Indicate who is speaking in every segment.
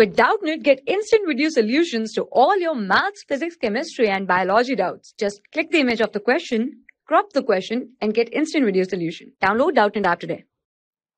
Speaker 1: With Doubtnut, get instant video solutions to all your maths, physics, chemistry, and biology doubts. Just click the image of the question, crop the question, and get instant video solution. Download Doubtnut app today.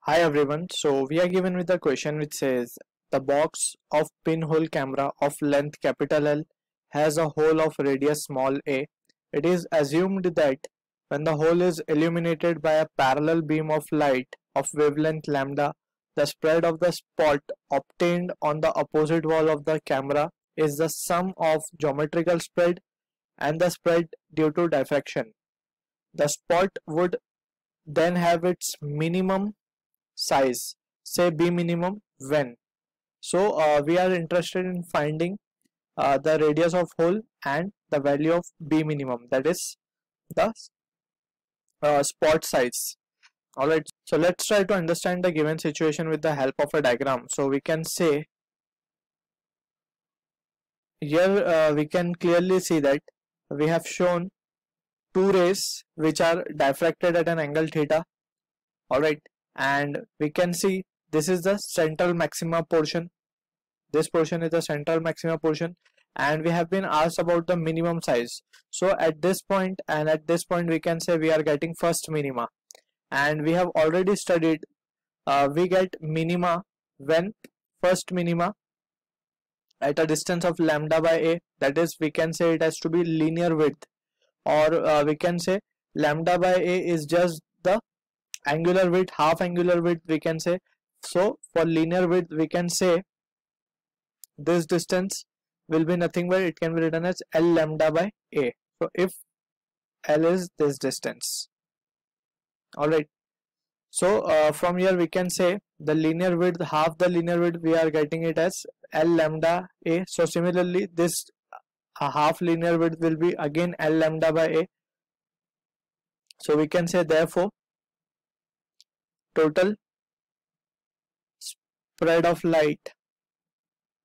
Speaker 2: Hi everyone, so we are given with a question which says the box of pinhole camera of length capital L has a hole of radius small a. It is assumed that when the hole is illuminated by a parallel beam of light of wavelength lambda, the spread of the spot obtained on the opposite wall of the camera is the sum of geometrical spread and the spread due to diffraction. The spot would then have its minimum size say b minimum when so uh, we are interested in finding uh, the radius of hole and the value of b minimum that is the uh, spot size alright so let's try to understand the given situation with the help of a diagram. So we can say here uh, we can clearly see that we have shown two rays which are diffracted at an angle theta. Alright and we can see this is the central maxima portion. This portion is the central maxima portion and we have been asked about the minimum size. So at this point and at this point we can say we are getting first minima and we have already studied uh, we get minima when first minima at a distance of lambda by a. That is we can say it has to be linear width. Or uh, we can say lambda by a is just the angular width half angular width we can say. So for linear width we can say this distance will be nothing but it can be written as L lambda by A. So if L is this distance alright so uh, from here we can say the linear width half the linear width we are getting it as L lambda A. So similarly this uh, half linear width will be again L lambda by A. So we can say therefore total spread of light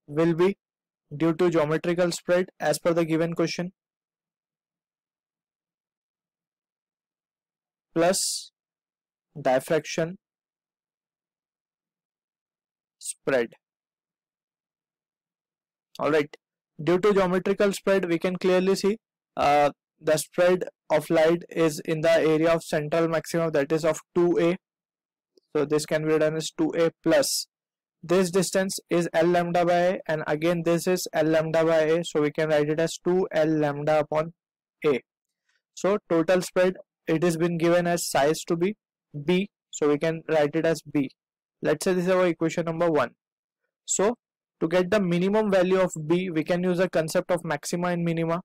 Speaker 2: will be due to geometrical spread as per the given question plus diffraction spread. Alright due to geometrical spread we can clearly see uh, the spread of light is in the area of central maximum that is of 2a so this can be written as 2a plus. This distance is L lambda by A and again this is L lambda by A. So we can write it as 2 L lambda upon A. So total spread it is been given as size to be B so we can write it as B. Let's say this is our equation number 1. So to get the minimum value of B we can use the concept of maxima and minima.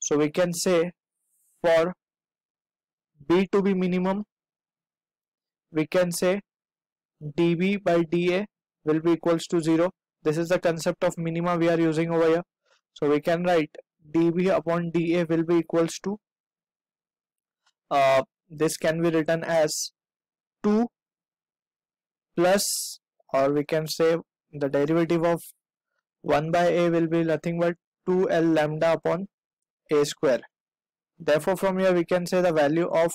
Speaker 2: So we can say for B to be minimum we can say dB by dA will be equals to 0 this is the concept of minima we are using over here so we can write dB upon dA will be equals to uh, this can be written as 2 plus or we can say the derivative of 1 by a will be nothing but 2l lambda upon a square. Therefore from here we can say the value of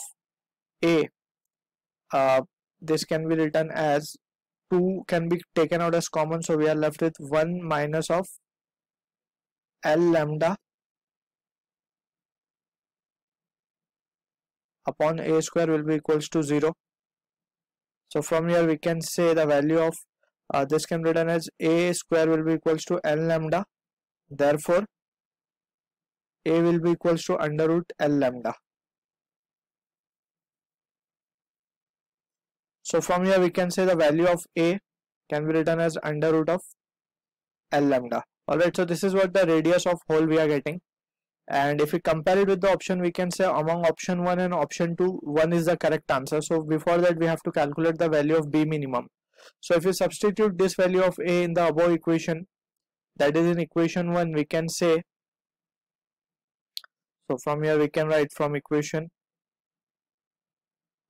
Speaker 2: a uh, this can be written as 2 can be taken out as common. So we are left with 1 minus of L lambda upon a square will be equals to 0 so from here we can say the value of uh, this can be written as a square will be equals to L lambda therefore a will be equals to under root L lambda So from here we can say the value of A can be written as under root of L lambda. Alright, so this is what the radius of hole we are getting. And if we compare it with the option, we can say among option 1 and option 2, 1 is the correct answer. So before that, we have to calculate the value of B minimum. So if we substitute this value of A in the above equation, that is in equation 1, we can say, so from here we can write from equation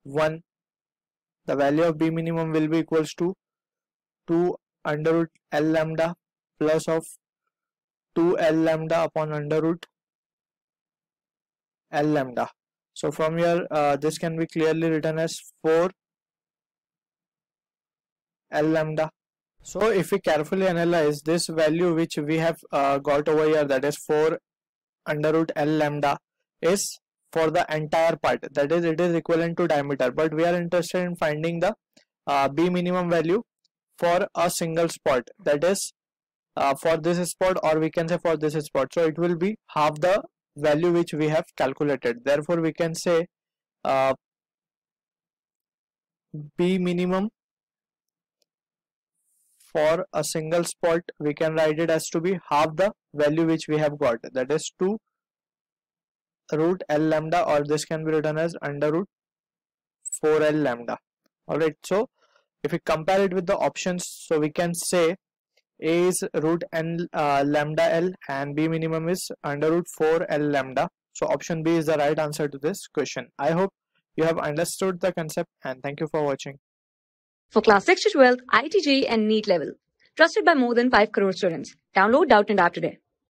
Speaker 2: 1 the value of b minimum will be equals to 2 under root l lambda plus of 2 l lambda upon under root l lambda. So from here uh, this can be clearly written as 4 l lambda. So if we carefully analyze this value which we have uh, got over here that is 4 under root L lambda is for the entire part. That is it is equivalent to diameter. But we are interested in finding the uh, B minimum value for a single spot. That is uh, for this spot or we can say for this spot. So it will be half the value which we have calculated. Therefore we can say uh, B minimum for a single spot we can write it as to be half the value which we have got. That is 2 root L lambda or this can be written as under root 4L lambda. Alright so if we compare it with the options so we can say a is root n uh, lambda l and b minimum is under root 4 l lambda so option b is the right answer to this question i hope you have understood the concept and thank you for watching
Speaker 1: For class 6 to 12, IIT JEE and NEET level. Trusted by more than 5 crore students. Download Doubtnut app today.